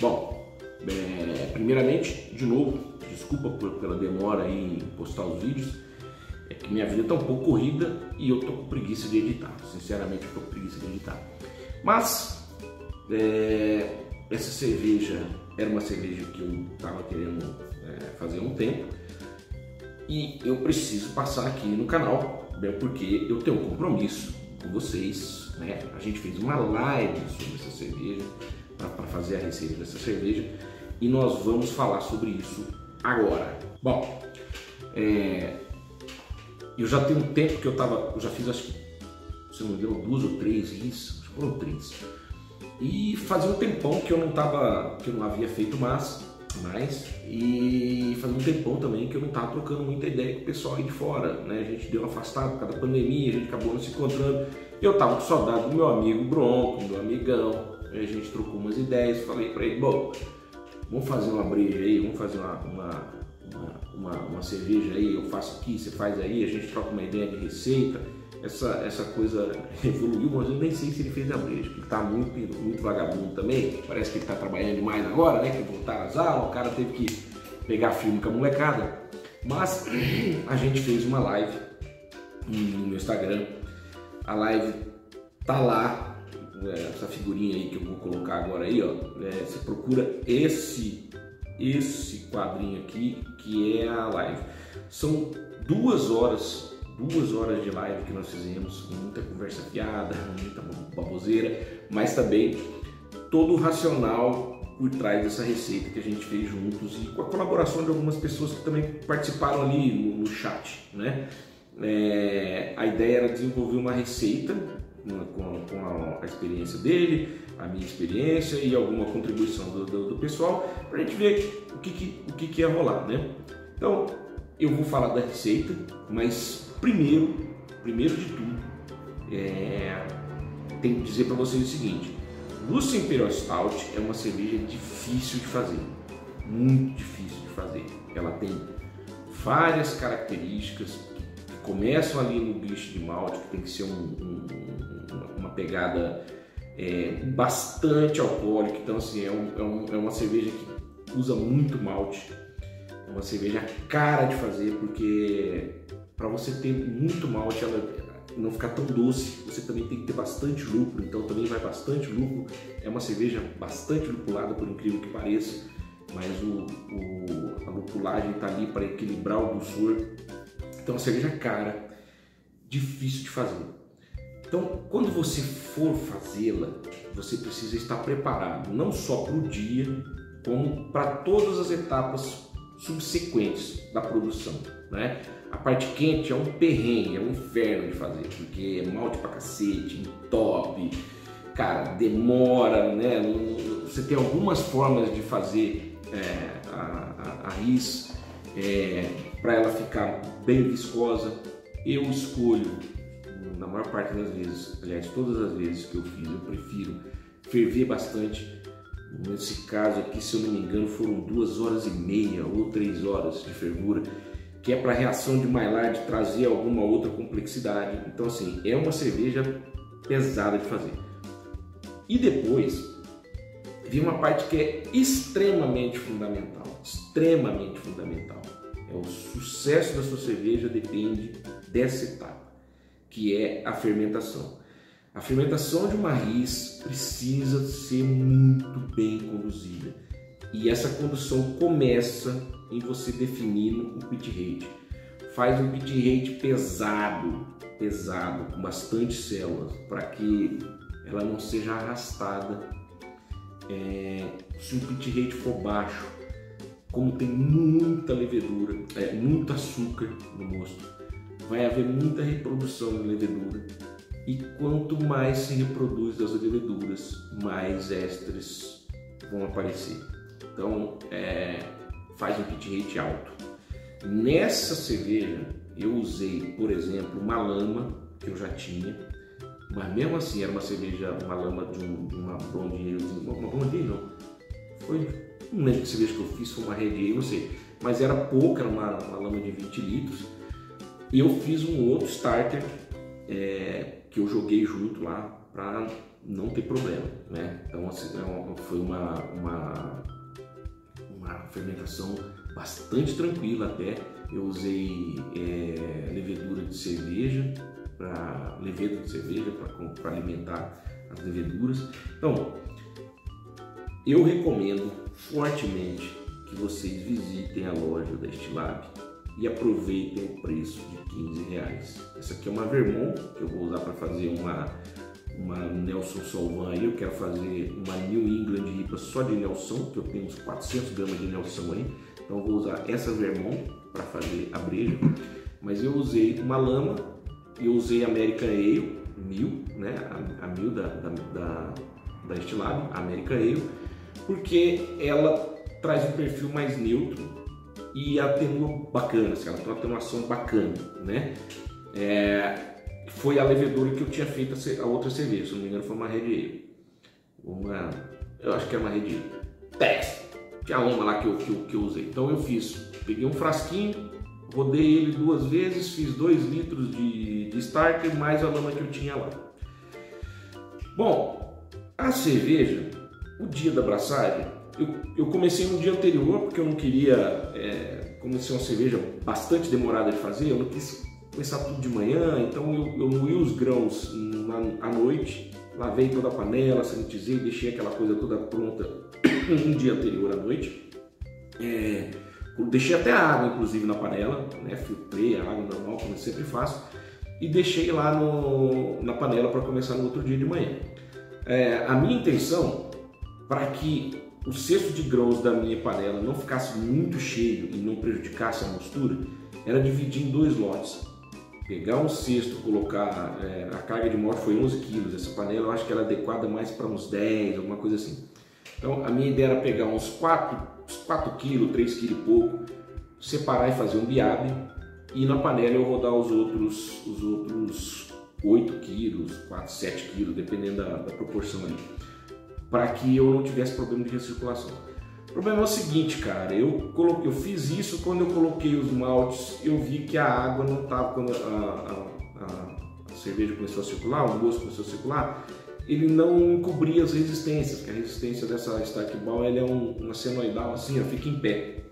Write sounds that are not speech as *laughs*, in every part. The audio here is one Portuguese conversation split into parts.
Bom, é, primeiramente, de novo, desculpa por, pela demora em postar os vídeos, é que minha vida está um pouco corrida e eu tô com preguiça de editar, sinceramente eu tô com preguiça de editar. Mas, é, essa cerveja era uma cerveja que eu estava querendo é, fazer há um tempo e eu preciso passar aqui no canal, bem, porque eu tenho um compromisso com vocês, né? A gente fez uma live sobre essa cerveja para fazer a receita dessa cerveja e nós vamos falar sobre isso agora. Bom, é, eu já tenho um tempo que eu tava, eu já fiz acho que, se não me engano, duas ou três que foram três e fazia um tempão que eu não tava, que eu não havia feito mais, mais e fazia um tempão também que eu não tava trocando muita ideia com o pessoal aí de fora, né? A gente deu uma afastada por causa da pandemia, a gente acabou não se encontrando. Eu tava com saudade do meu amigo Bronco, do meu amigão, a gente trocou umas ideias, falei para ele, bom, vamos fazer uma breja aí, vamos fazer uma, uma, uma, uma, uma cerveja aí, eu faço aqui, você faz aí, a gente troca uma ideia de receita essa, essa coisa *laughs* evoluiu, mas eu nem sei se ele fez a breja, porque está muito, muito vagabundo também. Parece que ele está trabalhando demais agora, né? Que voltaram às aulas, o cara teve que pegar filme com a molecada. Mas *clears throat* a gente fez uma live no meu Instagram. A live tá lá, essa figurinha aí que eu vou colocar agora aí, ó. É, você procura esse, esse quadrinho aqui, que é a live. São duas horas duas horas de live que nós fizemos, com muita conversa fiada, muita baboseira, mas também todo o racional por trás dessa receita que a gente fez juntos e com a colaboração de algumas pessoas que também participaram ali no, no chat, né? É, a ideia era desenvolver uma receita com, com a, a, experiência dele, a minha experiência e alguma contribuição do, do, do pessoal para a gente ver o que, que, o que, que ia rolar, né? Então, eu vou falar da receita, mas Primeiro, primeiro de tudo, é, tenho que dizer para vocês o seguinte: Lúcia Imperial Stout é uma cerveja difícil de fazer, muito difícil de fazer. Ela tem várias características começam ali no bicho de malte, que tem que ser um, um, uma pegada é, bastante alcoólica. Então, assim, é, um, é, é uma cerveja que usa muito malte. É uma cerveja cara de fazer porque para você ter muito malte, ela não ficar tão doce, você também tem que ter bastante lúpulo, então também vai bastante lúpulo. É uma cerveja bastante lupulada, por incrível que pareça, mas o, o a lupulagem está ali para equilibrar o dulçor. Então, é cerveja cara, difícil de fazer. Então, quando você for fazê-la, você precisa estar preparado, não só para o dia, como para todas as etapas subsequentes da produção, né? A parte quente é um perrengue, é um inferno de fazer, porque é malte pra cacete, top, cara, demora, né? Você tem algumas formas de fazer é, a, a, a ris é, para ela ficar bem viscosa. Eu escolho, na maior parte das vezes, aliás, todas as vezes que eu fiz, eu prefiro ferver bastante. Nesse caso aqui, se eu não me engano, foram duas horas e meia ou três horas de fervura que é para a reação de Maillard trazer alguma outra complexidade. Então, assim, é uma cerveja pesada de fazer. E depois, vem uma parte que é extremamente fundamental, extremamente fundamental. É o sucesso da sua cerveja depende dessa etapa, que é a fermentação. A fermentação de uma ris precisa ser muito bem conduzida. E essa condução começa em você definindo o pit rate. Faz um pit rate pesado, pesado, com bastante células, para que ela não seja arrastada. É, se o pit rate for baixo, como tem muita levedura, é, muito açúcar no mosto, vai haver muita reprodução de levedura. E quanto mais se reproduz as leveduras, mais ésteres vão aparecer. Então, é, faz um pit rate alto. Nessa cerveja eu usei, por exemplo, uma lama que eu já tinha, mas mesmo assim era uma cerveja, uma lama de, um, de uma blonde uma, blonde não, foi, não lembro que cerveja que eu fiz, foi uma red não sei, mas era pouca, era uma, uma lama de 20 litros, eu fiz um outro starter é, que eu joguei junto lá para não ter problema, né? Então assim, é foi uma, uma, uma fermentação bastante tranquila até. Eu usei é, levedura de cerveja para levedura de cerveja para alimentar as leveduras. Então, eu recomendo fortemente que vocês visitem a loja da Estilab e aproveitem o preço de 15 reais. Essa aqui é uma Vermont que eu vou usar para fazer uma uma Nelson Solvan aí, eu quero fazer uma New England IPA só de Nelson, que eu tenho uns 400 gramas de Nelson aí, então eu vou usar essa Vermont para fazer a breja, mas eu usei uma lama, eu usei American Ale, Mil, né, a, a Mil da, da, da, da Estilab, American Ale, porque ela traz um perfil mais neutro e atenua bacana, assim, ela tem uma atenuação bacana, né? É, foi a levedura que eu tinha feito a outra cerveja, se não me engano foi uma Red Ale. Uma, eu acho que era uma Red Ale. Teste! Tinha uma lá que eu, que, eu, que eu usei. Então eu fiz, peguei um frasquinho, rodei ele duas vezes, fiz dois litros de, de starter mais a lama que eu tinha lá. Bom, a cerveja, o dia da abraçagem, eu, eu comecei no dia anterior porque eu não queria, é, uma cerveja bastante demorada de fazer, eu não quis começar tudo de manhã, então eu, eu moí os grãos na, à noite, lavei toda a panela, sanitizei, deixei aquela coisa toda pronta *coughs* um dia anterior à noite. É, deixei até a água, inclusive, na panela, né? filtrei a água normal, como eu sempre faço, e deixei lá no, na panela para começar no outro dia de manhã. É, a minha intenção, para que o cesto de grãos da minha panela não ficasse muito cheio e não prejudicasse a mostura, era dividir em dois lotes. Pegar um cesto, colocar, é, a carga de morte foi 11 quilos, essa panela eu acho que ela é adequada mais para uns 10, alguma coisa assim. Então a minha ideia era pegar uns 4, 4 quilos, 3 quilos e pouco, separar e fazer um biabe e na panela eu rodar os outros, os outros 8 quilos, 4, 7 quilos, dependendo da, da proporção ali, para que eu não tivesse problema de recirculação. O problema é o seguinte, cara, eu, coloquei, eu fiz isso quando eu coloquei os maltes, eu vi que a água não estava, quando a, a, a, cerveja começou a circular, o gosto começou a circular, ele não cobria as resistências, que a resistência dessa Stark Ball é um, uma senoidal assim, ela fica em pé.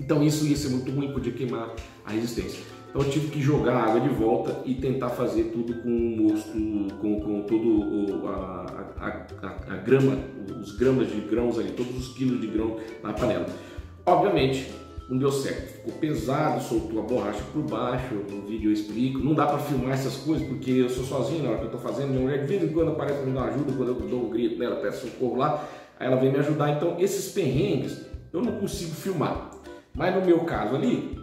Então isso ia ser muito ruim, podia queimar a resistência. Então eu tive que jogar a água de volta e tentar fazer tudo com o mosto, com, com todo a, a, a, a, grama, os gramas de grãos ali, todos os quilos de grão na panela. Obviamente não deu certo, ficou pesado, soltou a borracha por baixo, no vídeo eu explico, não dá para filmar essas coisas porque eu sou sozinho na hora que eu tô fazendo, minha mulher de vez em quando aparece me dar ajuda, quando eu dou um grito nela, peço socorro lá, aí ela vem me ajudar, então esses perrengues eu não consigo filmar, mas no meu caso ali,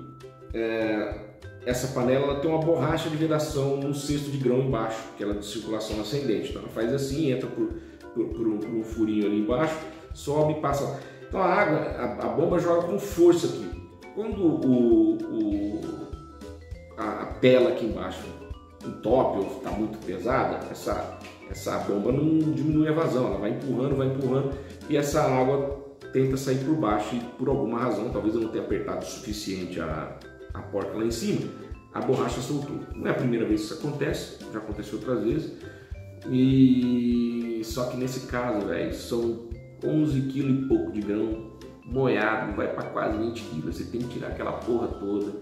é, essa panela ela tem uma borracha de vedação no cesto de grão embaixo, que ela é de circulação ascendente. Então ela faz assim, entra por, por, por, um, por um, furinho ali embaixo, sobe e passa. Então a água, a, a bomba joga com força aqui. Quando o, o a, a, tela aqui embaixo entope ou está muito pesada, essa, essa bomba não diminui a vazão, ela vai empurrando, vai empurrando e essa água tenta sair por baixo e por alguma razão, talvez eu não tenha apertado o suficiente a, a porta lá em cima, a borracha soltou. Não é a primeira vez que isso acontece, já aconteceu outras vezes. E só que nesse caso, velho, são 11 kg e pouco de grão moiado, vai para quase 20 kg. Você tem que tirar aquela porra toda,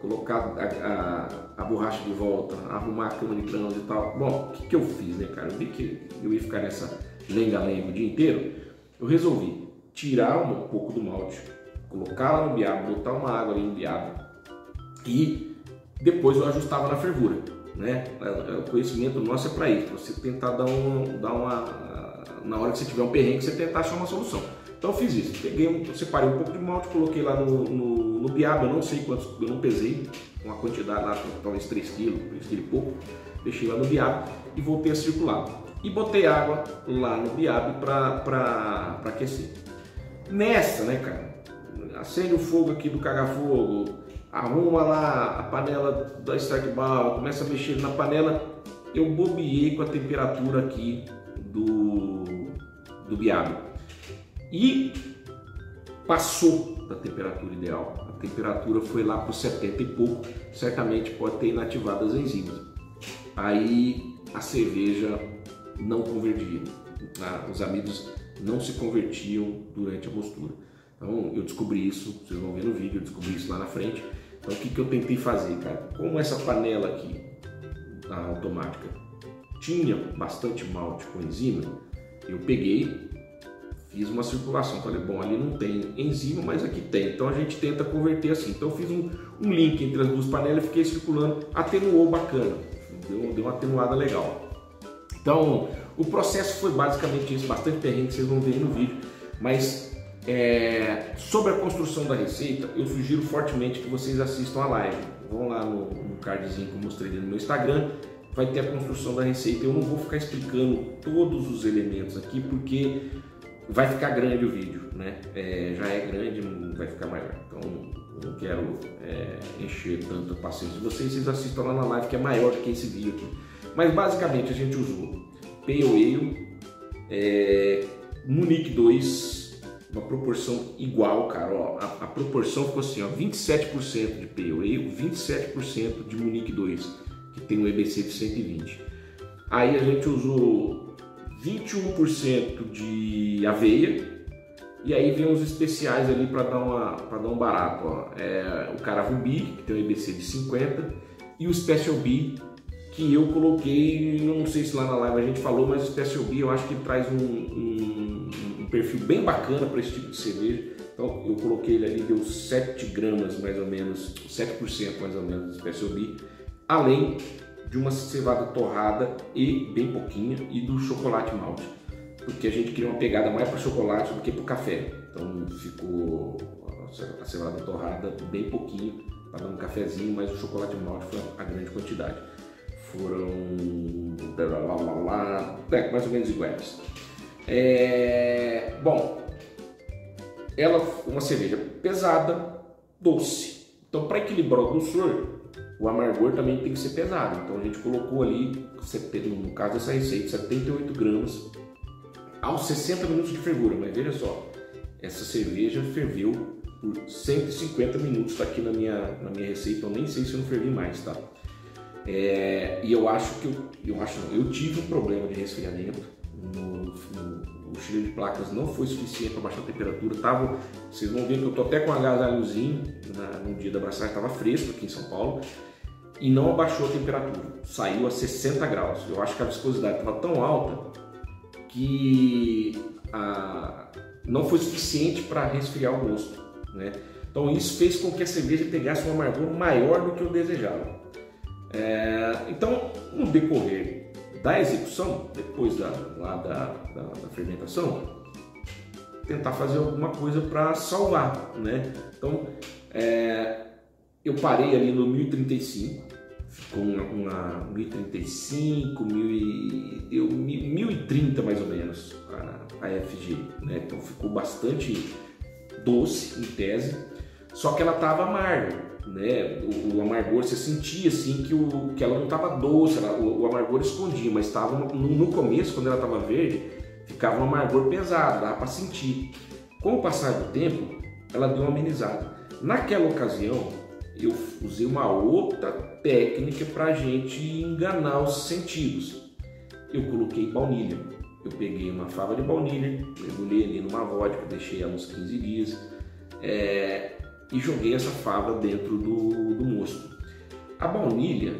colocar a, a, a, borracha de volta, arrumar a cama de grãos e tal. Bom, o que, que eu fiz, né, cara? Eu vi que eu ia ficar nessa lenga-lenga o dia inteiro. Eu resolvi tirar um pouco do malte, colocar lá no biabo, botar uma água ali no biabo e depois eu ajustava na fervura. Né? O conhecimento nosso é para isso, para você tentar dar, um, dar uma. Na hora que você tiver um perrengue, você tentar achar uma solução. Então eu fiz isso, peguei separei um pouco de malte, coloquei lá no, no, no biabo, eu não sei quantos, eu não pesei, uma quantidade lá, talvez 3 kg, 3 kg e pouco, deixei lá no biabo e voltei a circular. E botei água lá no biabo para aquecer. Nessa, né, cara, acende o fogo aqui do caga-fogo, arruma lá a panela da Ball, começa a mexer na panela, eu bobiei com a temperatura aqui do, do biado. E passou da temperatura ideal. A temperatura foi lá para 70 e pouco, certamente pode ter inativado as enzimas. Aí a cerveja não convertia, tá? os amidos não se convertiam durante a mostura. Então eu descobri isso, vocês vão ver no vídeo, eu descobri isso lá na frente. Então o que, que eu tentei fazer, cara? Como essa panela aqui, a automática, tinha bastante malte com enzima, eu peguei, fiz uma circulação. Falei, bom, ali não tem enzima, mas aqui tem. Então a gente tenta converter assim. Então eu fiz um, um link entre as duas panelas e fiquei circulando, atenuou bacana, deu, deu uma atenuada legal. Então o processo foi basicamente isso, bastante perrengue, vocês vão ver no vídeo, mas é, sobre a construção da receita, eu sugiro fortemente que vocês assistam a live. Vão lá no, no cardzinho que eu mostrei no meu Instagram, vai ter a construção da receita. Eu não vou ficar explicando todos os elementos aqui, porque vai ficar grande o vídeo, né? É, já é grande, vai ficar maior. Então, não quero é, encher tanto a paciência de vocês. Vocês assistam lá na live que é maior do que esse vídeo aqui. Mas basicamente a gente usou Pale Ale, é, Munique 2, uma proporção igual, cara. Ó, a, a, proporção ficou assim, ó, 27% de Pale Ale, 27% de Munique 2, que tem um EBC de 120. Aí a gente usou 21% de aveia, e aí vem os especiais ali para dar, uma, dar um barato. Ó. É, o cara que tem um EBC de 50, e o Special B, que eu coloquei, não sei se lá na live a gente falou, mas o Special B eu acho que traz um, um, um perfil bem bacana para esse tipo de cerveja. Então eu coloquei ele ali, deu 7 gramas mais ou menos, 7% mais ou menos Special B, além de uma cevada torrada e bem pouquinha e do chocolate malte, porque a gente queria uma pegada mais para chocolate do que para café. Então ficou a cevada torrada bem pouquinho para dar um cafezinho, mas o chocolate malte foi a grande quantidade foram lá, lá, lá, é, mais ou menos iguais. É, bom, ela uma cerveja pesada, doce. Então, para equilibrar o doçor, o amargor também tem que ser pesado. Então, a gente colocou ali, no caso dessa receita, 78 gramas aos 60 minutos de fervura. Mas veja só, essa cerveja ferveu por 150 minutos. Está aqui na minha, na minha receita. Eu nem sei se eu não fervi mais, tá? É, e eu acho que eu, eu acho eu tive um problema de resfriamento. No, no, o cheiro de placas não foi suficiente para baixar a temperatura. Tava, vocês vão ver que eu tô até com agasalhozinho na, no dia da abraçagem, estava fresco aqui em São Paulo e não abaixou a temperatura. Saiu a 60 graus. Eu acho que a viscosidade estava tão alta que a, não foi suficiente para resfriar o gosto. Né? Então isso fez com que a cerveja pegasse um amargor maior do que eu desejava. É, então, no decorrer da execução, depois da, lá da, da, da fermentação, tentar fazer alguma coisa para salvar, né? Então, é, eu parei ali no 1035, ficou uma, uma 1035, mil e, deu 1030 mais ou menos a, a FG, né? Então ficou bastante doce em tese, só que ela estava amarga né? O, o, amargor, você sentia assim que, o, que ela não estava doce, ela, o, o, amargor escondia, mas estava no, no, começo, quando ela estava verde, ficava um amargor pesado, dava para sentir. Com o passar do tempo, ela deu uma amenizada. Naquela ocasião, eu usei uma outra técnica para a gente enganar os sentidos. Eu coloquei baunilha. Eu peguei uma fava de baunilha, mergulhei ali numa vodka, deixei ela uns 15 dias. É, e joguei essa fava dentro do, do mosto. A baunilha,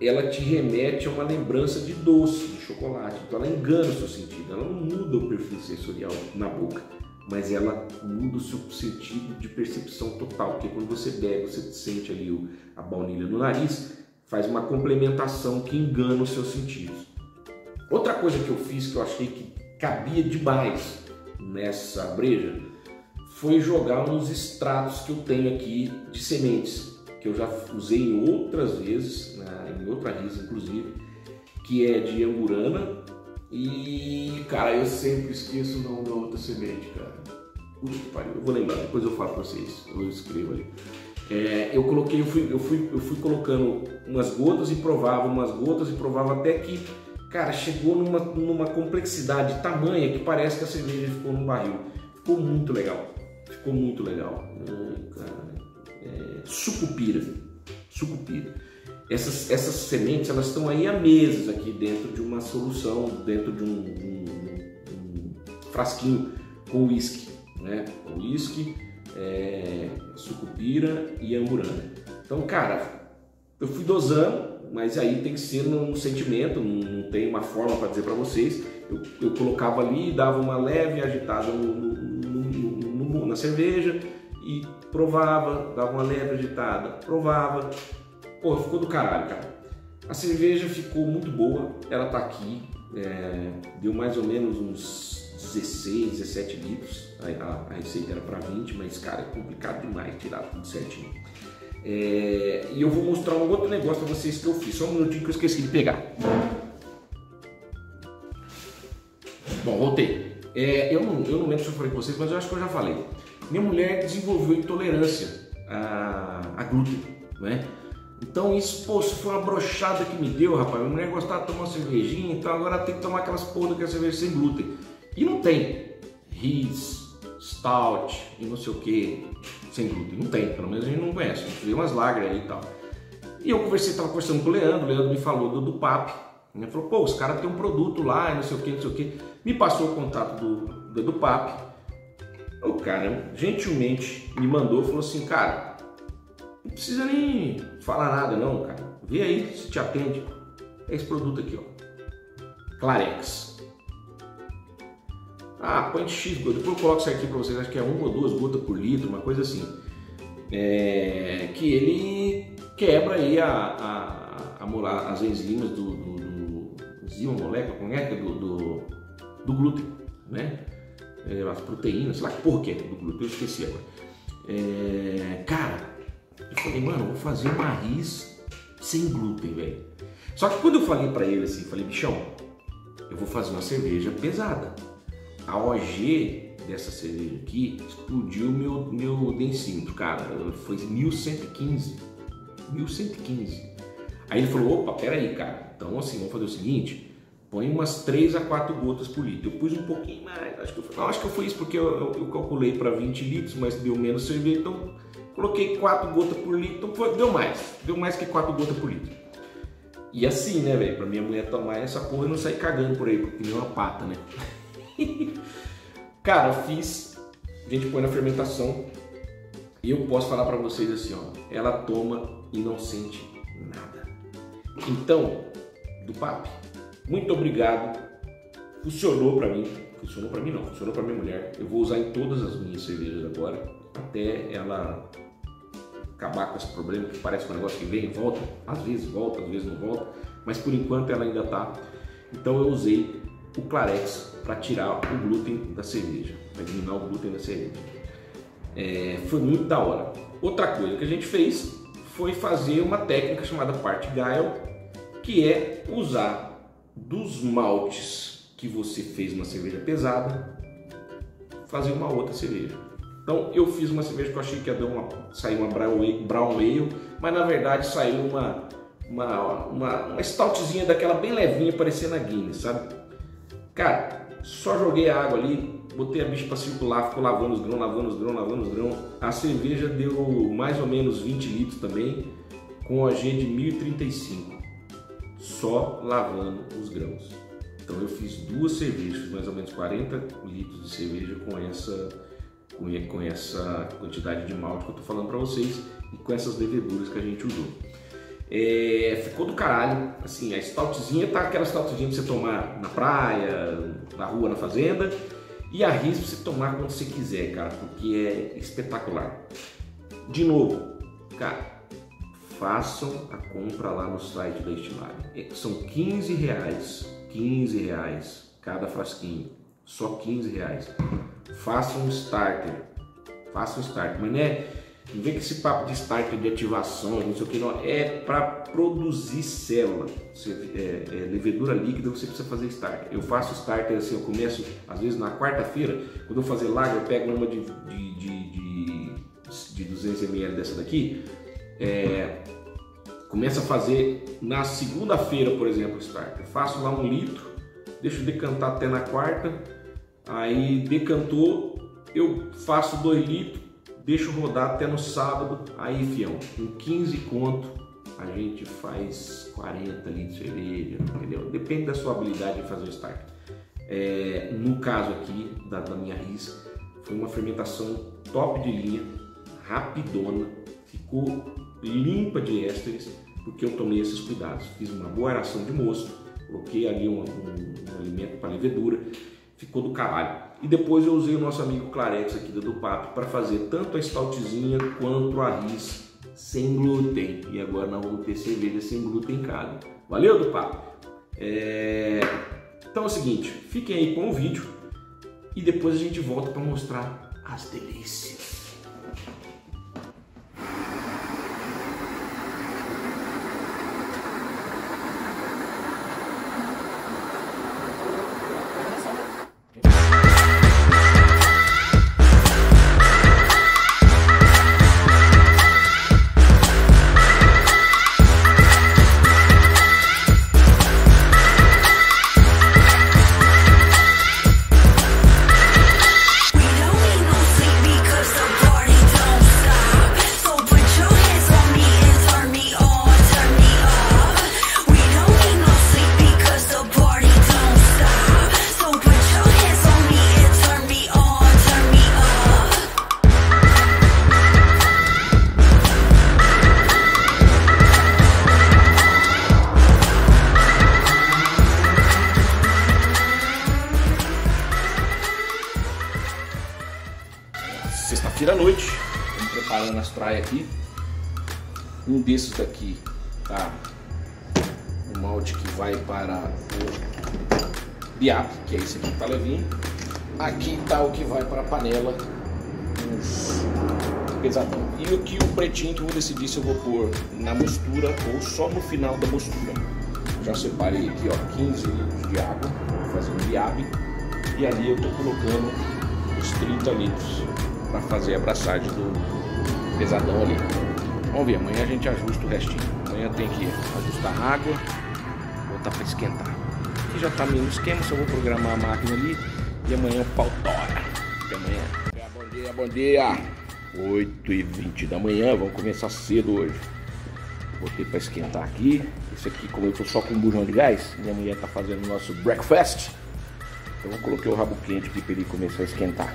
ela te remete a uma lembrança de doce, de chocolate, então ela engana o seu sentido, ela não muda o perfil sensorial na boca, mas ela muda o seu sentido de percepção total, porque quando você bebe, você sente ali o, a baunilha no nariz, faz uma complementação que engana os seus sentidos. Outra coisa que eu fiz que eu achei que cabia demais nessa breja foi jogar uns extratos que eu tenho aqui de sementes, que eu já usei em outras vezes, né, em outra risa inclusive, que é de angurana. E, cara, eu sempre esqueço o nome da outra semente, cara. Puta que pariu, eu vou lembrar, depois eu falo pra vocês, eu escrevo ali. É, eu coloquei, eu fui, eu, fui, eu fui colocando umas gotas e provava, umas gotas e provava até que, cara, chegou numa, numa complexidade tamanha que parece que a cerveja ficou num barril. Ficou muito legal ficou muito legal. Cara. É, sucupira. Sucupira. Essas, essas sementes elas estão aí há meses aqui dentro de uma solução, dentro de um, um, um frasquinho com uísque, né? Uísque, é, sucupira e amburana. Então, cara, eu fui dosando, mas aí tem que ser num sentimento, não, tem uma forma para dizer para vocês. Eu, eu, colocava ali, dava uma leve agitada no, no, na cerveja e provava, dava uma leve agitada, provava. Pô, ficou do caralho, cara. A cerveja ficou muito boa, ela tá aqui, é, deu mais ou menos uns 16, 17 litros. A, a, a receita era para 20, mas cara, é complicado demais tirar tudo certinho. É, e eu vou mostrar um outro negócio para vocês que eu fiz. Só um minutinho que eu esqueci de pegar. Bom, voltei. É, eu, não, eu não lembro se eu falei com vocês, mas eu acho que eu já falei. Minha mulher desenvolveu intolerância a, a glúten, né? Então isso, pô, foi uma brochada que me deu, rapaz. Minha mulher gostava de tomar uma cervejinha, então agora tem que tomar aquelas porra que é cerveja sem glúten. E não tem. Ris, Stout e não sei o que sem glúten. Não tem, pelo menos a gente não conhece. A gente vê umas lagras aí e tal. E eu conversei, estava conversando com o Leandro, o Leandro me falou do, do PAP. Ele falou, pô, os caras têm um produto lá, não sei o que, não sei o que. Me passou o contato do, do, PAP. O cara gentilmente me mandou, falou assim, cara, não precisa nem falar nada não, cara. Vê aí se te atende. É esse produto aqui, ó. Clarex. Ah, põe X. Depois eu coloco isso aqui para vocês, acho que é uma ou duas gotas por litro, uma coisa assim. É, que ele quebra aí a, a, a, as enzimas do, do, enzima molécula, como é que é? Do, do, do glúten, né? É, as proteínas, sei lá porra que é do glúten, eu esqueci agora. É, cara, eu falei, mano, vou fazer uma RIS sem glúten, velho. Só que quando eu falei para ele assim, falei, bichão, eu vou fazer uma cerveja pesada a OG dessa cerveja aqui explodiu meu, meu densímetro, cara. Foi 1115. 1115. Aí ele falou: opa, peraí, cara. Então, assim, vamos fazer o seguinte: põe umas 3 a 4 gotas por litro. Eu pus um pouquinho mais, acho que eu, não, acho que eu fiz porque eu, eu, eu calculei para 20 litros, mas deu menos cerveja, então coloquei 4 gotas por litro, então foi, deu mais, deu mais que 4 gotas por litro. E assim, né, velho, pra minha mulher tomar essa porra e não sair cagando por aí, porque nem uma pata, né? *laughs* Cara, fiz, a gente põe na fermentação e eu posso falar para vocês assim, ó, ela toma e não sente nada. Então, do papo, muito obrigado. Funcionou para mim, funcionou para mim não, funcionou para minha mulher. Eu vou usar em todas as minhas cervejas agora, até ela acabar com esse problema que parece um negócio que vem e volta, às vezes volta, às vezes não volta, mas por enquanto ela ainda tá. Então eu usei o Clarex para tirar o glúten da cerveja, para eliminar o glúten da cerveja. É, foi muito da hora. Outra coisa que a gente fez foi fazer uma técnica chamada Part Guile, que é usar dos maltes que você fez uma cerveja pesada, fazer uma outra cerveja. Então eu fiz uma cerveja que eu achei que ia dar uma, sair uma brown ale, mas na verdade saiu uma, uma, uma, uma stoutzinha daquela bem levinha, parecendo a Guinness, sabe? Cara, só joguei a água ali, botei a bicha para circular, ficou lavando os grãos, lavando os grãos, lavando os grãos. A cerveja deu mais ou menos 20 litros também, com a G de 1035, só lavando os grãos. Então eu fiz duas cervejas, mais ou menos 40 litros de cerveja com essa, com essa quantidade de malte que eu tô falando para vocês e com essas leveduras que a gente usou. É, ficou do caralho. Assim, a stoutzinha tá aquela stoutzinha pra você tomar na praia, na rua, na fazenda. E a pra você tomar quando você quiser, cara, porque é espetacular. De novo, cara, façam a compra lá no site da Estimare. É, são 15 reais, 15 reais cada frasquinho, só 15 reais. Façam um starter, façam um starter, mas não é não vem com esse papo de starter de ativação, não sei o que, não. É para produzir célula. Você, é, é, levedura líquida, você precisa fazer starter. Eu faço starter assim, eu começo, às vezes na quarta-feira, quando eu fazer lager, eu pego uma de, de, de, de, de 200 ml dessa daqui, é, começo a fazer na segunda-feira, por exemplo, starter. Faço lá um litro, deixo decantar até na quarta, aí decantou, eu faço 2 litros, deixo rodar até no sábado, aí fião, com 15 conto a gente faz 40 litros de cerveja, entendeu? Depende da sua habilidade de fazer o start. É, no caso aqui da, da minha risa, foi uma fermentação top de linha, rapidona, ficou limpa de ésteres, porque eu tomei esses cuidados. Fiz uma boa aeração de mosto, coloquei ali um, um, um alimento para levedura, ficou do caralho. E depois eu usei o nosso amigo Clarex aqui da do Papo para fazer tanto a stoutzinha quanto a ris sem glúten. E agora nós vamos ter cerveja sem glúten em casa. Valeu, do Papo? É... Então é o seguinte, fiquem aí com o vídeo e depois a gente volta para mostrar as delícias. Daqui tá o malte que vai para o biap, que é esse aqui que tá levinho. Aqui tá o que vai para a panela, pesadão. E aqui o pretinho que eu vou decidir se eu vou pôr na mostura ou só no final da mostura. Já separei aqui ó 15 litros de água, vou fazer um biab. E ali eu tô colocando os 30 litros para fazer a abraçagem do pesadão ali. Vamos ver, amanhã a gente ajusta o restinho. Amanhã tem que ajustar a água, botar para esquentar. Aqui já tá meio no esquema, só vou programar a máquina ali e amanhã o pau tora. Até amanhã. Bom dia, bom dia. 8 e 20 da manhã, vamos começar cedo hoje. Botei para esquentar aqui. Esse aqui, como eu tô só com um bujão de gás, minha mulher tá fazendo o nosso breakfast. Então eu coloquei o rabo quente aqui para ele começar a esquentar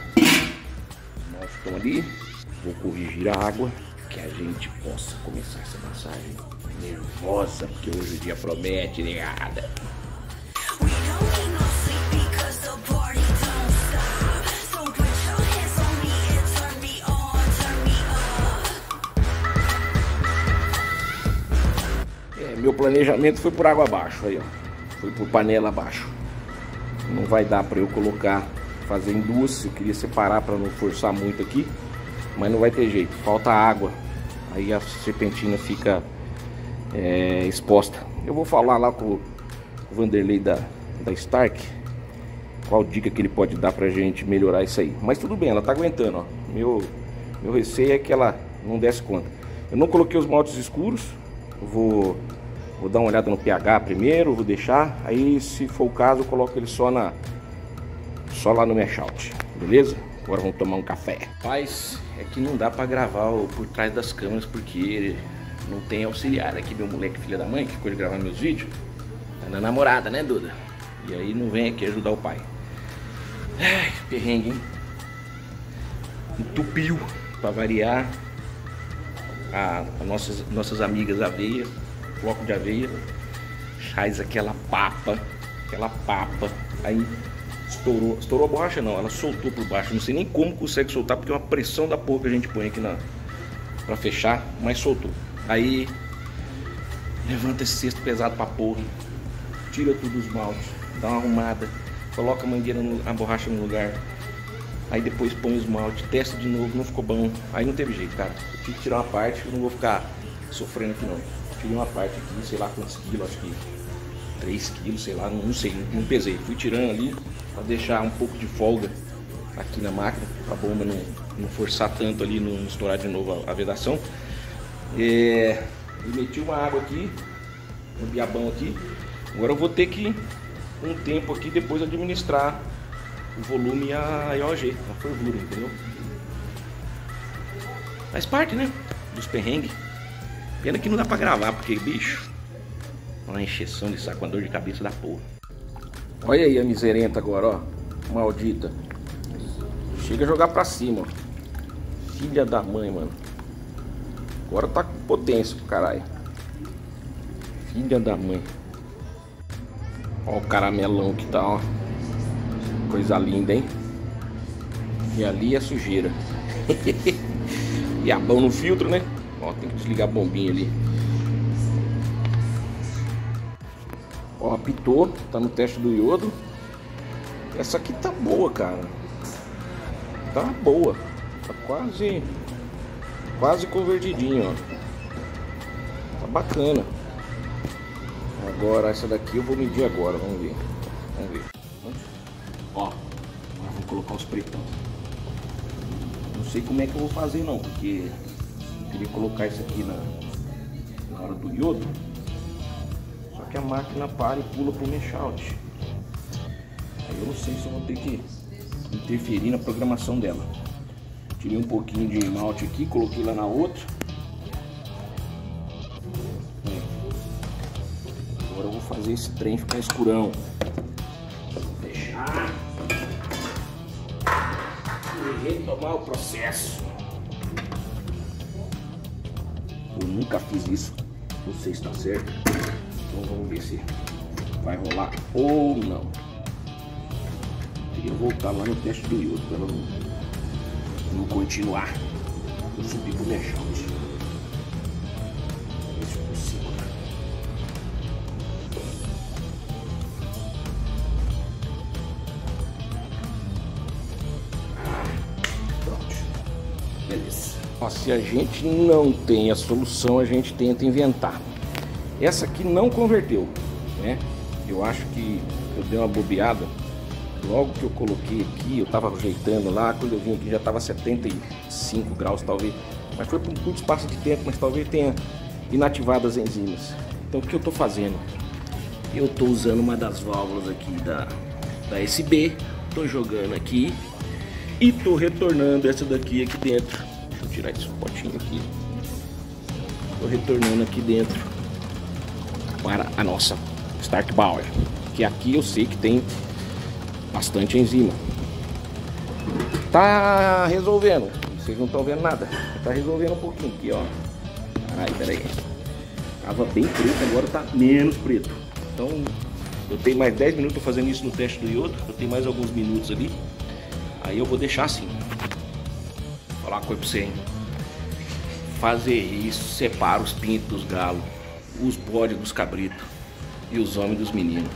estão ali. Vou corrigir a água, que a gente possa começar essa massagem nervosa, porque hoje o dia promete, negada. É, meu planejamento foi por água abaixo, aí ó. Foi por panela abaixo. Não vai dar para eu colocar fazer em duas. Eu queria separar para não forçar muito aqui, mas não vai ter jeito. Falta água, aí a serpentina fica é, exposta. Eu vou falar lá com o Vanderlei da, da Stark qual dica que ele pode dar pra gente melhorar isso aí. Mas tudo bem, ela tá aguentando, ó. Meu, meu receio é que ela não desse conta. Eu não coloquei os maltes escuros, vou, vou dar uma olhada no pH primeiro, vou deixar. Aí, se for o caso, eu coloco ele só na, só lá no Meshout, beleza? Agora vamos tomar um café. Mas é que não dá pra gravar por trás das câmeras porque não tem auxiliar aqui, meu moleque filha da mãe que ficou de gravar meus vídeos. Tá na namorada, né, Duda? E aí não vem aqui ajudar o pai. Ai, perrengue, hein? Entupiu, pra variar. A, a nossas, nossas amigas aveia, bloco de aveia, faz aquela papa, aquela papa. Aí estourou. Estourou a borracha não, ela soltou por baixo. Não sei nem como consegue soltar, porque é uma pressão da porra que a gente põe aqui na. pra fechar, mas soltou. Aí levanta esse cesto pesado pra porra, tira tudo os maltes, dá uma arrumada, coloca a mangueira, no, a borracha no lugar. Aí depois põe o esmalte, testa de novo, não ficou bom. Aí não teve jeito, cara. Eu tive que tirar uma parte, eu não vou ficar sofrendo aqui não. Tirei uma parte aqui, sei lá quantos quilos, acho que 3 quilos, sei lá, não, não sei, não, pesei. Fui tirando ali, para deixar um pouco de folga aqui na máquina, para a bomba não, não forçar tanto ali, não estourar de novo a, a vedação. É, meti uma água aqui, um biabão aqui. Agora eu vou ter que um tempo aqui depois administrar o volume a IOG, a fervura, entendeu? Faz parte, né? Dos perrengues. Pena que não dá pra gravar, porque, bicho, uma encheção de saco, uma dor de cabeça da porra. Olha aí a miserenta agora, ó. Maldita. Chega a jogar pra cima, ó. Filha da mãe, mano. Agora tá com potência pro caralho. Filha da mãe. Ó o caramelão que tá, ó. Coisa linda, hein? E ali é sujeira. *laughs* e a mão no filtro, né? Ó, tem que desligar a bombinha ali. Apitou, tá no teste do iodo. Essa aqui tá boa, cara. Tá boa. Tá quase quase convertidinho, ó. Tá bacana. Agora essa daqui eu vou medir agora, vamos ver. Vamos ver. Ó, agora vou colocar os pretão. Não sei como é que eu vou fazer não, porque eu queria colocar isso aqui na, na hora do iodo. Que a máquina para e pula mesh out. Aí eu não sei se eu vou ter que interferir na programação dela. Tirei um pouquinho de malte aqui, coloquei lá na outra. Agora eu vou fazer esse trem ficar escurão. Fechar. E retomar o processo. Eu nunca fiz isso. Não sei se está certo. Então vamos ver se vai rolar ou não. Queria voltar lá no teste do iodo para não Vou continuar. Eu subi pro Ver se. Beleza. se a gente não tem a solução, a gente tenta inventar. Essa aqui não converteu, né? Eu acho que eu dei uma bobeada Logo que eu coloquei aqui, eu estava ajeitando lá, quando eu vim aqui já estava 75 graus talvez. Mas foi por um curto espaço de tempo, mas talvez tenha inativado as enzimas. Então o que eu estou fazendo? Eu estou usando uma das válvulas aqui da, da SB, estou jogando aqui e estou retornando essa daqui aqui dentro. Deixa eu tirar esse potinho aqui. Estou retornando aqui dentro para a nossa Start Bauer. Que aqui eu sei que tem bastante enzima. Tá resolvendo. Vocês não estão vendo nada. Tá resolvendo um pouquinho aqui, ó. Ai, peraí. Tava bem preto, agora tá menos preto. Então, eu tenho mais 10 minutos fazendo isso no teste do iodo. Eu tenho mais alguns minutos ali. Aí eu vou deixar assim. Vou falar uma coisa pra você, hein? Fazer isso separa os pintos dos galos, os bodes dos cabritos e os homens dos meninos.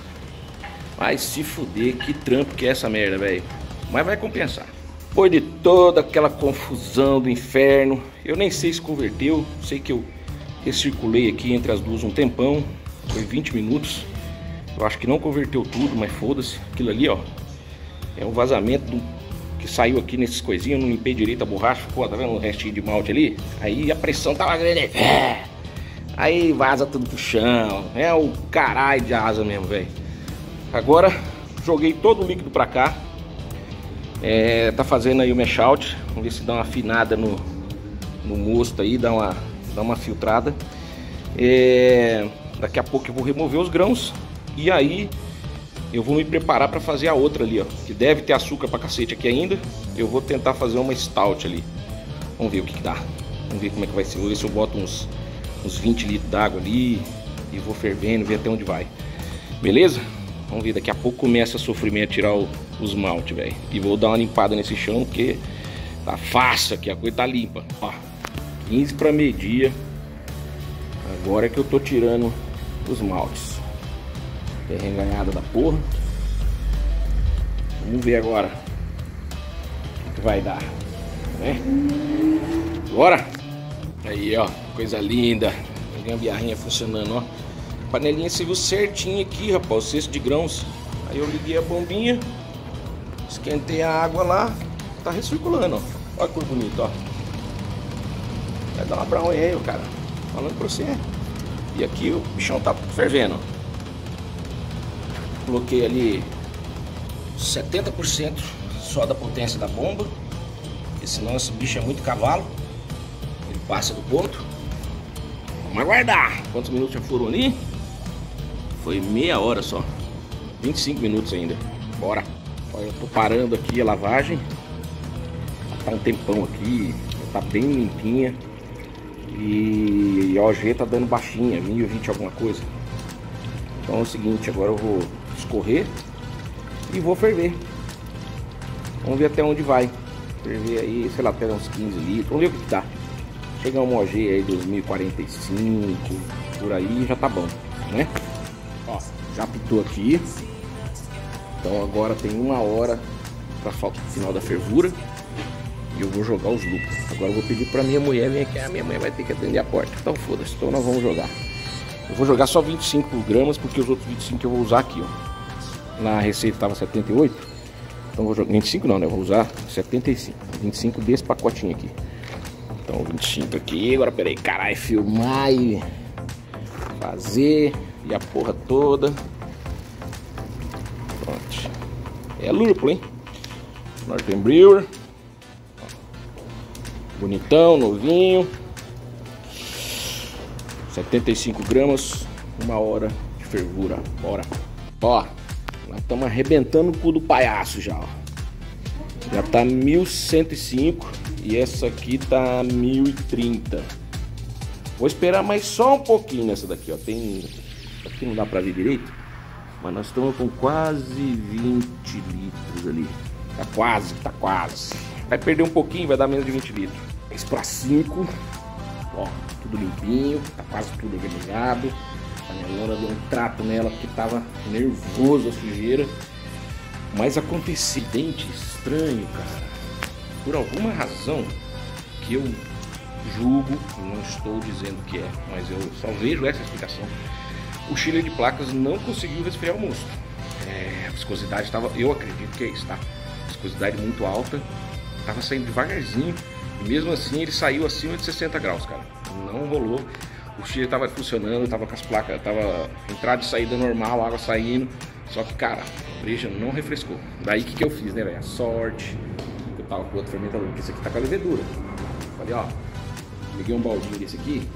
Vai se fuder, que trampo que é essa merda, velho. Mas vai compensar. Depois de toda aquela confusão do inferno, eu nem sei se converteu. Sei que eu recirculei aqui entre as duas um tempão. Foi 20 minutos. Eu acho que não converteu tudo, mas foda-se. Aquilo ali, ó. É um vazamento do, que saiu aqui nesses coisinhos. Eu não limpei direito a borracha. Pô, tá vendo o restinho de malte ali? Aí a pressão tava grande. É. Aí vaza tudo pro chão. É o caralho de asa mesmo, velho. Agora joguei todo o líquido para cá. É, tá fazendo aí o mesh out. Vamos ver se dá uma afinada no, no mosto aí, dá uma, dá uma filtrada. É, daqui a pouco eu vou remover os grãos. E aí eu vou me preparar para fazer a outra ali, ó. Que deve ter açúcar pra cacete aqui ainda. Eu vou tentar fazer uma stout ali. Vamos ver o que, que dá. Vamos ver como é que vai ser. Vou ver se eu boto uns, uns 20 litros d'água ali. E vou fervendo, ver até onde vai. Beleza? Vamos ver, daqui a pouco começa a sofrimento tirar o, os malte, velho. E vou dar uma limpada nesse chão, porque tá fácil aqui, a coisa tá limpa. Ó, 15 para meio-dia. Agora que eu tô tirando os maltes. Terrenganhada da porra. Vamos ver agora o que vai dar, né? Bora! Aí, ó, coisa linda. A gambiarrinha funcionando, ó panelinha serviu certinho aqui, rapaz, o cesto de grãos. Aí eu liguei a bombinha, esquentei a água lá, tá recirculando, ó. Olha que cor bonita, ó. Vai dar uma brown ale, cara. Falando pra você. E aqui o bichão tá fervendo. Coloquei ali 70% só da potência da bomba. Porque senão esse bicho é muito cavalo. Passa do ponto. Vamos aguardar. Quantos minutos já foram ali? Foi meia hora só. 25 minutos ainda. Bora. Olha, eu tô parando aqui a lavagem. Tá um tempão aqui. Tá bem limpinha. E a OG tá dando baixinha, 1020 alguma coisa. Então é o seguinte, agora eu vou escorrer e vou ferver. Vamos ver até onde vai. Ferver aí, sei lá, até uns 15 litros. Vamos ver o que, que dá. Chegar um OG aí 2045, por aí já tá bom, né? Ó, já pitou aqui. Então agora tem uma hora para falta final da fervura. E eu vou jogar os lucros. Agora eu vou pedir pra minha mulher vir aqui. A minha mãe vai ter que atender a porta. Então foda-se, então nós vamos jogar. Eu vou jogar só 25 gramas, porque os outros 25 eu vou usar aqui, ó. Na receita tava 78. Então vou jogar. 25 não, né? Eu vou usar 75. 25 desse pacotinho aqui. Então 25 aqui. Agora peraí, caralho, filmar e fazer. E a porra toda. Pronto. É lúpulo, hein? Northern Brewer. Bonitão, novinho. 75 gramas, uma hora de fervura. Bora. Ó, nós estamos arrebentando o cu do palhaço já, ó. Já tá 1105 e essa aqui tá 1030. Vou esperar mais só um pouquinho nessa daqui, ó. Tem aqui não dá para ver direito, mas nós estamos com quase 20 litros ali. Tá quase, tá quase. Vai perder um pouquinho, vai dar menos de 20 litros. 3 para 5. Ó, tudo limpinho, tá quase tudo organizado. A panelona deu um trato nela porque tava nervoso a sujeira. Mas aconteceu dente estranho, cara. Por alguma razão que eu julgo, não estou dizendo que é, mas eu só vejo essa explicação. O chile de placas não conseguiu resfriar o mosto. É, a viscosidade estava, eu acredito que é isso, tá? Viscosidade muito alta, tava saindo devagarzinho e mesmo assim ele saiu acima de 60 graus, cara. Não rolou. O chile tava funcionando, tava com as placas, tava entrada e saída normal, água saindo. Só que, cara, a breja não refrescou. Daí o que, que eu fiz, né, velho? A sorte. Tava com outro fermentador, porque esse aqui tá com a levedura. Falei, ó, peguei um baldinho desse aqui.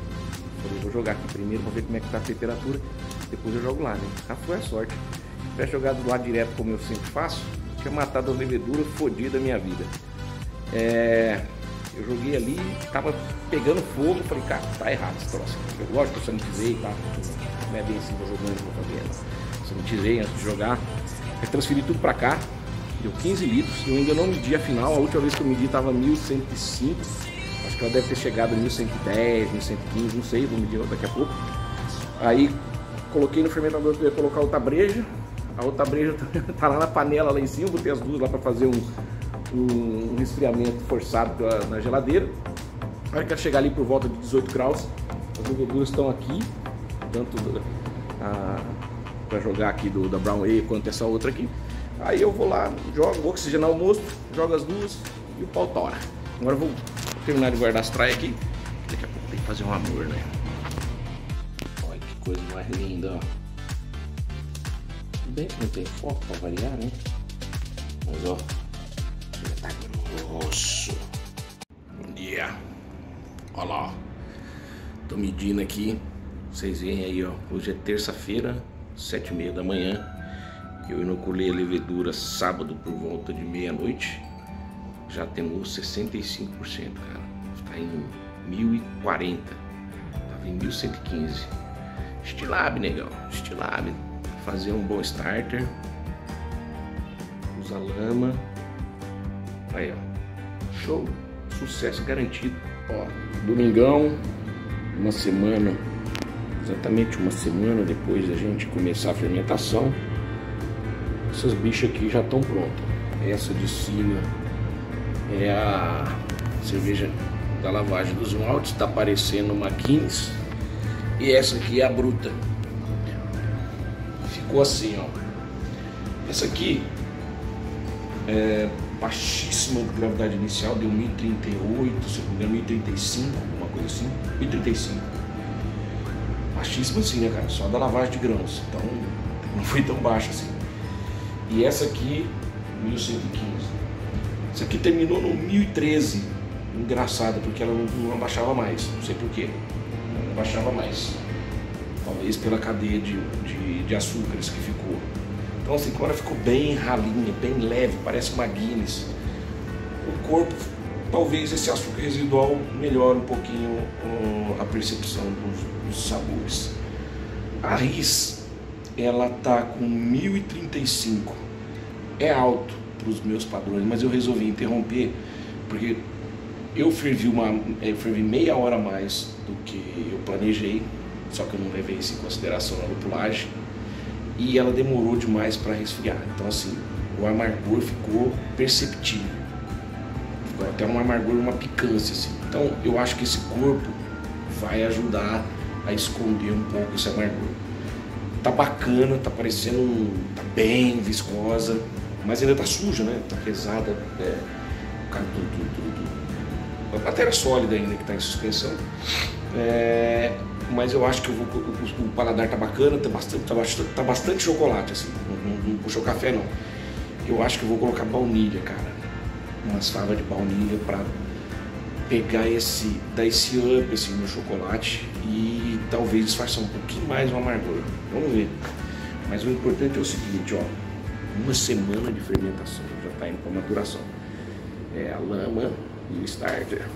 Falei, vou jogar aqui primeiro pra ver como é que tá a temperatura. Depois eu jogo lá, né? Já foi a sorte. Se tivesse jogado lá direto como eu sempre faço, tinha matado a levedura fodida a minha vida. É, eu joguei ali, tava pegando fogo, falei, cara, tá errado esse troço. Eu, lógico que eu sanitizei, tá? Não é bem assim, vou jogando, vou fazendo. Sanitizei antes de jogar. Transferi tudo pra cá, deu 15 litros. Eu ainda não medi a final, a última vez que eu medi tava 1105. Acho que ela deve ter chegado a 1110, 1115, não sei, vou medir daqui a pouco. Aí coloquei no fermentador que eu ia colocar outra breja. A outra breja *laughs* tá lá na panela lá em cima, botei as duas lá para fazer um, um, resfriamento forçado na geladeira. A hora que ela chegar ali por volta de 18 graus, as leveduras estão aqui, tanto para jogar aqui do, da Brown Ale quanto essa outra aqui. Aí eu vou lá, jogo, vou oxigenar o mosto, jogo as duas e o pau tora. Agora eu vou terminar de guardar as traias aqui. Daqui a pouco tem que fazer um amor, né? Olha que coisa mais linda, ó. Bem que não tem foco para variar, né? Mas ó, tá grosso. Yeah. Olha lá, ó. Tô medindo aqui. Vocês veem aí, ó. Hoje é terça-feira, sete e meia da manhã. Eu inoculei a levedura sábado por volta de meia-noite. Já atenuou 65%, cara. Está em 1040. Tava em 1115. Estilab, negão. Estilab. Fazer um bom starter. Usa lama. Aí, ó. Show. Sucesso garantido. Ó, domingão, uma semana, exatamente uma semana depois da gente começar a fermentação, essas bichas aqui já estão prontas. Essa de cima é a cerveja da lavagem dos maltes, está parecendo uma Guinness. E essa aqui é a bruta. Ficou assim, ó. Essa aqui é baixíssima gravidade inicial, deu 1038, se não me engano, 1035, alguma coisa assim. 1035. Baixíssima assim, né, cara? Só da lavagem de grãos. Então, não foi tão baixa assim. E essa aqui 1115. Isso aqui terminou no 1013. Engraçado, porque ela não, não abaixava mais. Não sei porquê. Não abaixava mais. Talvez pela cadeia de, de, de açúcares que ficou. Então assim, agora ficou bem ralinha, bem leve, parece uma Guinness. O corpo, talvez esse açúcar residual melhore um pouquinho a percepção dos, dos sabores. A RIS, ela tá com 1035. É alto para os meus padrões, mas eu resolvi interromper porque eu fervi, uma, eu fervi meia hora mais do que eu planejei, só que eu não levei isso em consideração na lupulagem e ela demorou demais para resfriar. Então assim, o amargor ficou perceptível. Ficou até um amargor, uma picância assim. Então eu acho que esse corpo vai ajudar a esconder um pouco esse amargor. Tá bacana, tá parecendo, tá bem viscosa, mas ainda tá suja, né? Tá pesada, é, tudo, tudo, tudo. A matéria sólida ainda que tá em suspensão. É, mas eu acho que vou, o, o, paladar tá bacana, tá bastante, tá bastante, tá bastante chocolate, assim, não, não, puxou café não. Eu acho que eu vou colocar baunilha, cara. Umas favas de baunilha para pegar esse, dar esse up assim, no chocolate talvez disfarçar um pouquinho mais o amargor. Vamos ver. Mas o importante é o seguinte, ó, uma semana de fermentação, já está indo para maturação. É a lama e o starter.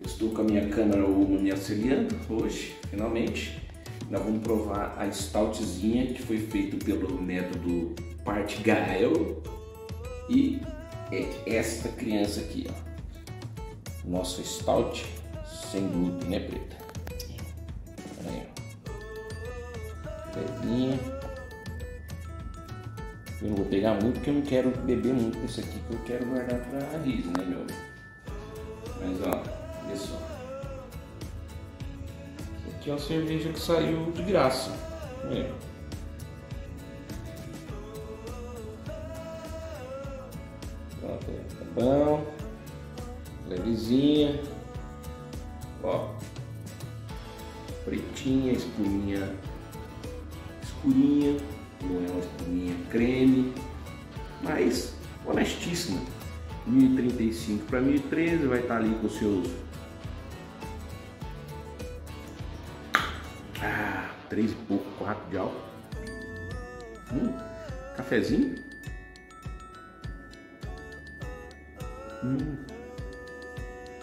Estou com a minha câmera Uma me auxiliando hoje, finalmente. Nós vamos provar a stoutzinha que foi feito pelo método Part Gael e é esta criança aqui, ó. Nosso stout sem glúten, né, preta? Aí, ó. Eu não vou pegar muito porque eu não quero beber muito desse aqui que eu quero guardar pra risa, né, meu? Mas ó, Olha só. Isso aqui é uma cerveja que saiu de graça. É. Tá bom. Levezinha. Ó. Pretinha, espuminha escurinha. Não é uma espuminha creme. Mas honestíssima. 1035 para 1013 vai estar ali com seus três e pouco, quatro de álcool. Hum, cafezinho. Hum.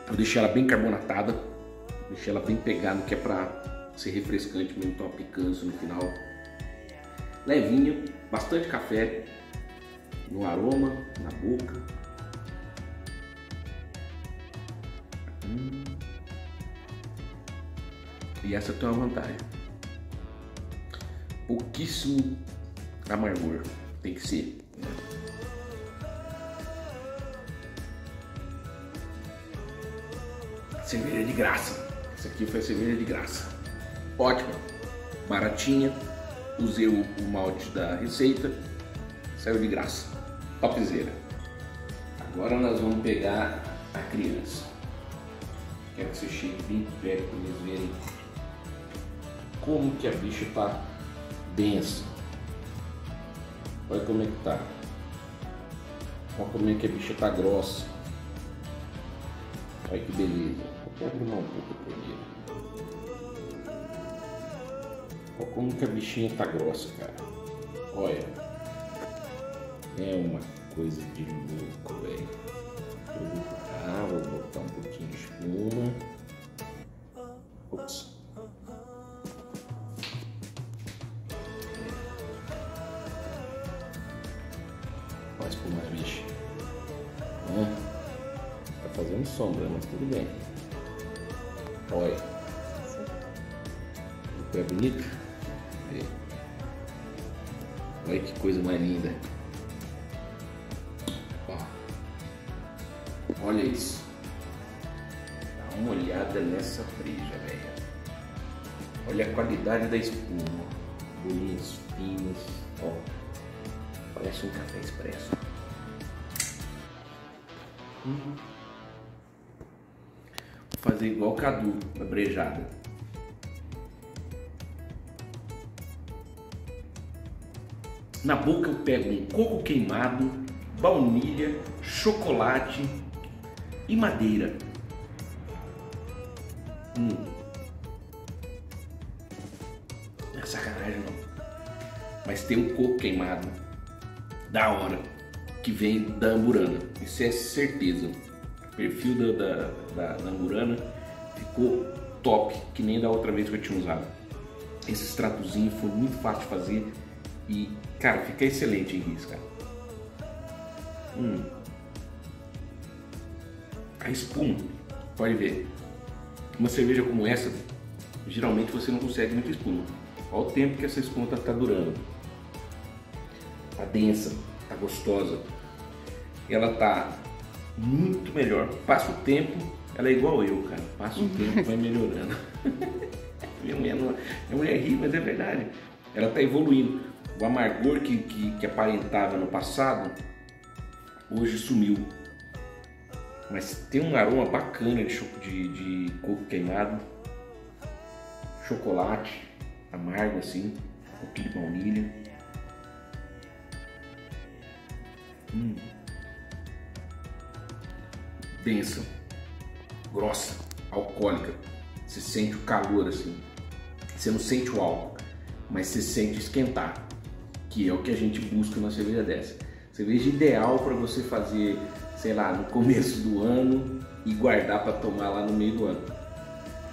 Eu deixei ela bem carbonatada, deixei ela bem pegada, que é pra ser refrescante mesmo, então uma picância no final. Levinha, bastante café no aroma, na boca. Hum. E essa tem uma vantagem pouquíssimo amargor. Tem que ser. Cerveja de graça. Essa aqui foi a cerveja de graça. Ótima. Baratinha. Usei o, malte da receita. Saiu de graça. Topzera. Agora nós vamos pegar a criança. Quero que você chegue bem perto para eles verem como que a bicha está benção. Olha como é que tá. Olha como é que a bicha tá grossa. Olha que beleza. Um pouco primeiro. Olha como que a bichinha tá grossa, cara. Olha. É uma coisa de louco, velho. Ah, vou botar um pouquinho de espuma. Ops. fazendo sombra, mas tudo bem. Olha. O pé bonito? Olha que coisa mais linda. Ó. Olha isso. Dá uma olhada nessa breja, velho. Olha a qualidade da espuma. Bolinhos finos. Ó. Parece um café expresso. Uhum fazer igual Cadu, na brejada. Na boca eu pego um coco queimado, baunilha, chocolate e madeira. Hum. É sacanagem não. Mas tem um coco queimado. Da hora. Que vem da amburana. Isso é certeza. Perfil da, da, da, amburana ficou top, que nem da outra vez que eu tinha usado. Esse extratozinho foi muito fácil de fazer e, cara, fica excelente em risco. Hum. A espuma, pode ver. Uma cerveja como essa, geralmente você não consegue muita espuma. Olha o tempo que essa espuma está tá durando. Tá densa, tá gostosa. Ela tá muito melhor. Passa o tempo, ela é igual eu, cara. Passa o tempo, vai melhorando. *laughs* minha, mulher não, minha mulher ri, mas é verdade. Ela tá evoluindo. O amargor que, que, que aparentava no passado, hoje sumiu. Mas tem um aroma bacana de, de, de coco queimado, chocolate amargo assim, um pouquinho de baunilha. Hum. Densa, grossa, alcoólica. Você sente o calor assim. Você não sente o álcool, mas você sente esquentar, que é o que a gente busca na cerveja dessa. Cerveja ideal para você fazer, sei lá, no começo do ano e guardar para tomar lá no meio do ano.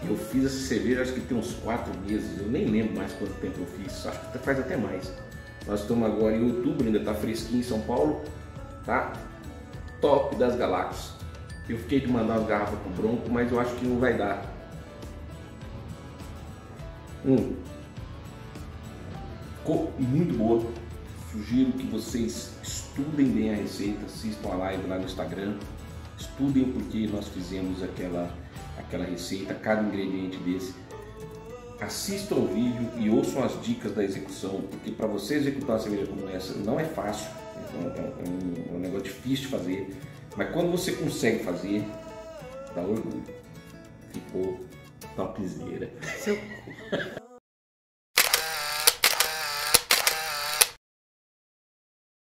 Eu fiz essa cerveja acho que tem uns quatro meses, eu nem lembro mais quanto tempo eu fiz, acho que faz até mais. Nós estamos agora em outubro, ainda está fresquinho em São Paulo, tá? Top das galáxias. Eu fiquei de mandar as garrafas pro Bronco, mas eu acho que não vai dar. Hum. Ficou muito boa. Sugiro que vocês estudem bem a receita, assistam a live lá no Instagram, estudem o porquê nós fizemos aquela, aquela receita, cada ingrediente desse. Assistam o vídeo e ouçam as dicas da execução, porque para você executar uma cerveja como essa não é fácil, é um, é um, é um negócio difícil de fazer, mas quando você consegue fazer, dá orgulho. Ficou topzera. Seu *laughs*